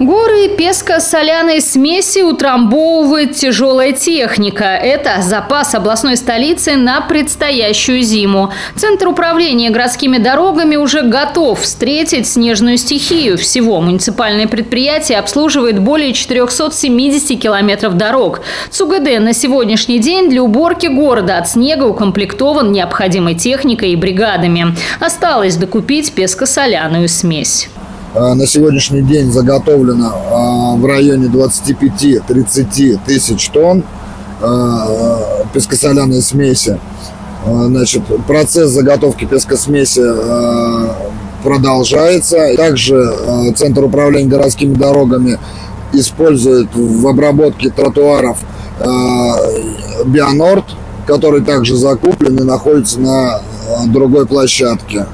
Горы песко-соляной смеси утрамбовывает тяжелая техника. Это запас областной столицы на предстоящую зиму. Центр управления городскими дорогами уже готов встретить снежную стихию. Всего муниципальное предприятие обслуживает более 470 километров дорог. ЦУГД на сегодняшний день для уборки города от снега укомплектован необходимой техникой и бригадами. Осталось докупить песко-соляную смесь. А, на сегодняшний день заготовлено а, в районе 25-30 тысяч тонн а, пескосоляной смеси. Значит, процесс заготовки пескосмеси продолжается. Также Центр управления городскими дорогами использует в обработке тротуаров Бионорд, который также закуплен и находится на другой площадке.